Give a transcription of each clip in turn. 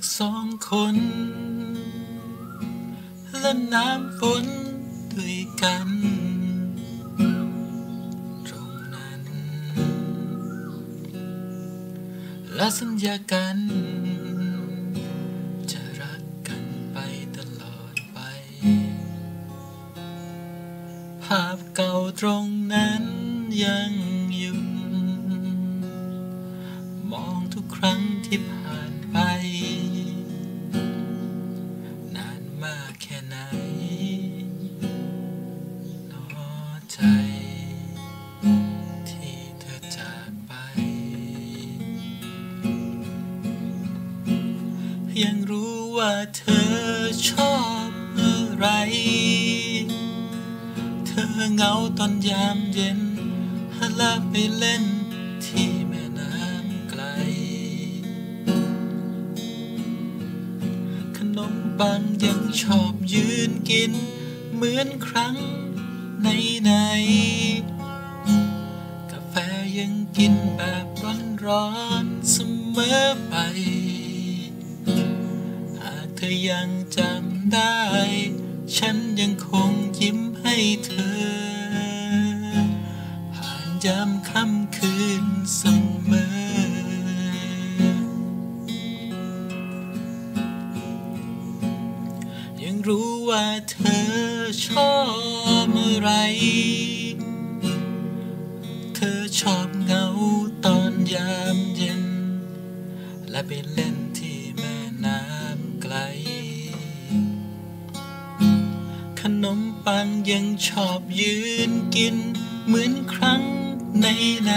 กสองคนเล่นน้ำฝนด้วยกัน ตรงนั้น และสัญญากัน จะรักกันไปตลอดไป ภาพเก่าตรงนั้นยังอยู่ มองทุกครั้งที่ผ่าน ใจ ที่เธอจากไป ยังรู้ว่าเธอชอบอะไร เธอเหงาตอนยามเย็นลาไปเล่นที่แม่น้ำไกล ขนมปังยังชอบยืนกิน เหมือนครั้ง ในในๆกาแฟยังกินแบบร้อนๆเสมอไป หากเธอยังจำได้ ฉันยังคงยิ้มให้เธอ ผ่านยามค่ำคืนเสมอยังรู้ว่าเธอชอบ ไร เธอชอบเงาตอนยามเย็น และไปเล่นที่แม่น้ำไกล ขนมปังยังชอบยืนกิน เหมือนครั้งในไหน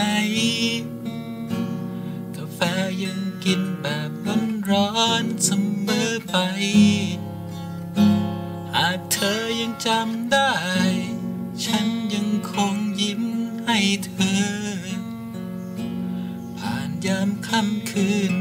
กาแฟยังกินแบบร้อนๆเสมอไป หากเธอยังจำได้ ฉันยังคงยิ้มให้เธอ ผ่านยามค่ำคืน